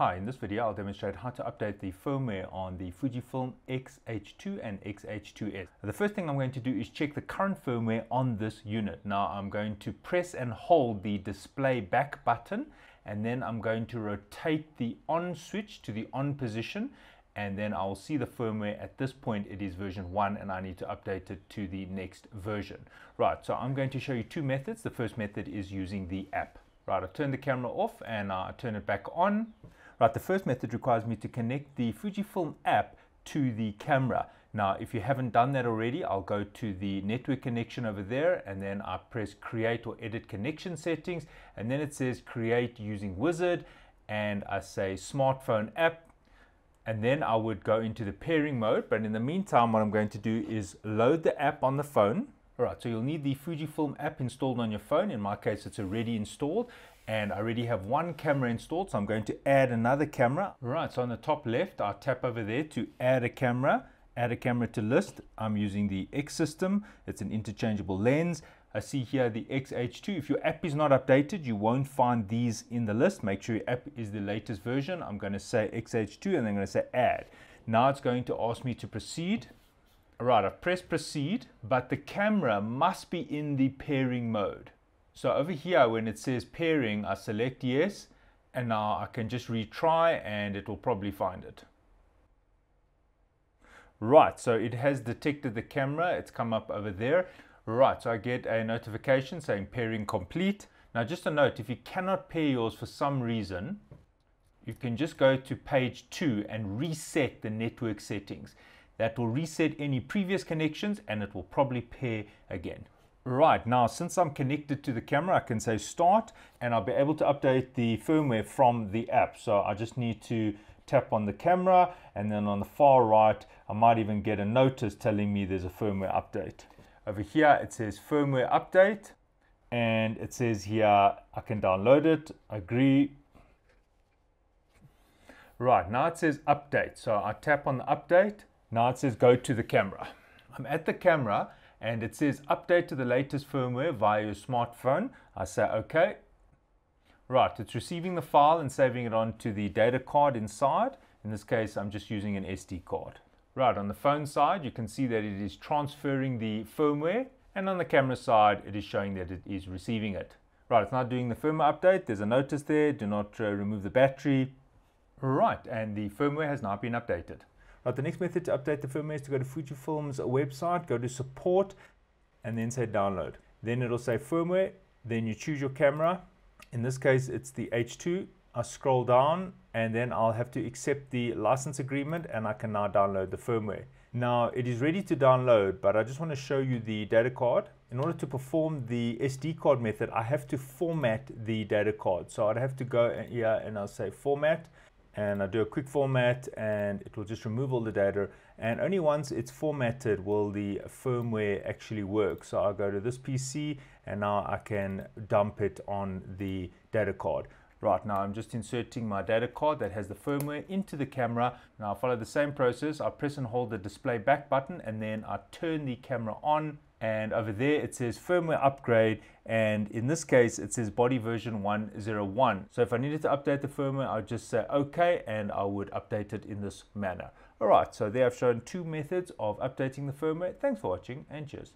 Hi, in this video I'll demonstrate how to update the firmware on the Fujifilm X-H2 and X-H2S. The first thing I'm going to do is check the current firmware on this unit. Now I'm going to press and hold the display back button and then I'm going to rotate the on switch to the on position and then I'll see the firmware at this point it is version 1 and I need to update it to the next version. Right, so I'm going to show you two methods. The first method is using the app. Right, I turn the camera off and I turn it back on. Right, the first method requires me to connect the Fujifilm app to the camera. Now, if you haven't done that already, I'll go to the network connection over there and then I press create or edit connection settings. And then it says create using wizard and I say smartphone app. And then I would go into the pairing mode. But in the meantime, what I'm going to do is load the app on the phone. All right, so you'll need the Fujifilm app installed on your phone. In my case, it's already installed and I already have one camera installed so I'm going to add another camera. Right so on the top left I tap over there to add a camera. Add a camera to list. I'm using the X system. It's an interchangeable lens. I see here the XH2 if your app is not updated you won't find these in the list. Make sure your app is the latest version. I'm going to say XH2 and then I'm going to say add. Now it's going to ask me to proceed Right, I've pressed proceed, but the camera must be in the pairing mode. So over here, when it says pairing, I select yes, and now I can just retry and it will probably find it. Right, so it has detected the camera, it's come up over there. Right, so I get a notification saying pairing complete. Now just a note, if you cannot pair yours for some reason, you can just go to page two and reset the network settings. That will reset any previous connections and it will probably pair again. Right, now since I'm connected to the camera, I can say start and I'll be able to update the firmware from the app. So I just need to tap on the camera and then on the far right, I might even get a notice telling me there's a firmware update. Over here, it says firmware update and it says here, I can download it, agree. Right, now it says update. So I tap on the update. Now it says go to the camera. I'm at the camera and it says update to the latest firmware via your smartphone. I say okay. Right, it's receiving the file and saving it onto the data card inside. In this case, I'm just using an SD card. Right, on the phone side, you can see that it is transferring the firmware and on the camera side, it is showing that it is receiving it. Right, it's now doing the firmware update. There's a notice there, do not uh, remove the battery. Right, and the firmware has now been updated. Right, the next method to update the firmware is to go to Fujifilm's website, go to support, and then say download. Then it'll say firmware, then you choose your camera. In this case, it's the H2. I scroll down and then I'll have to accept the license agreement and I can now download the firmware. Now it is ready to download, but I just want to show you the data card. In order to perform the SD card method, I have to format the data card. So I'd have to go here and I'll say format and I do a quick format and it will just remove all the data and only once it's formatted will the firmware actually work. So I go to this PC and now I can dump it on the data card. Right now I'm just inserting my data card that has the firmware into the camera. Now I follow the same process. I press and hold the display back button and then I turn the camera on and over there it says firmware upgrade and in this case it says body version 101 so if I needed to update the firmware I would just say okay and I would update it in this manner. Alright so there I've shown two methods of updating the firmware. Thanks for watching and cheers